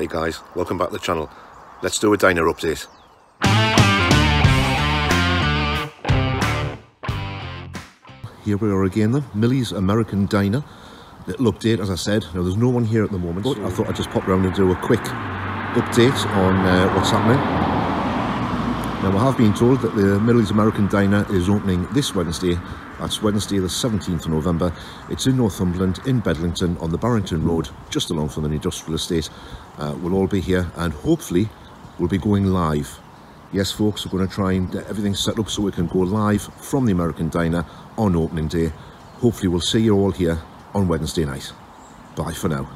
Hey guys, welcome back to the channel. Let's do a diner update. Here we are again then, Millie's American Diner. Little update as I said, now there's no one here at the moment, but I thought I'd just pop around and do a quick update on uh, what's happening. Now I have been told that the Millie's American Diner is opening this Wednesday. That's Wednesday the 17th of November. It's in Northumberland, in Bedlington, on the Barrington Road, just along from the industrial estate. Uh, we'll all be here and hopefully we'll be going live. Yes folks, we're going to try and get everything set up so we can go live from the American Diner on opening day. Hopefully we'll see you all here on Wednesday night. Bye for now.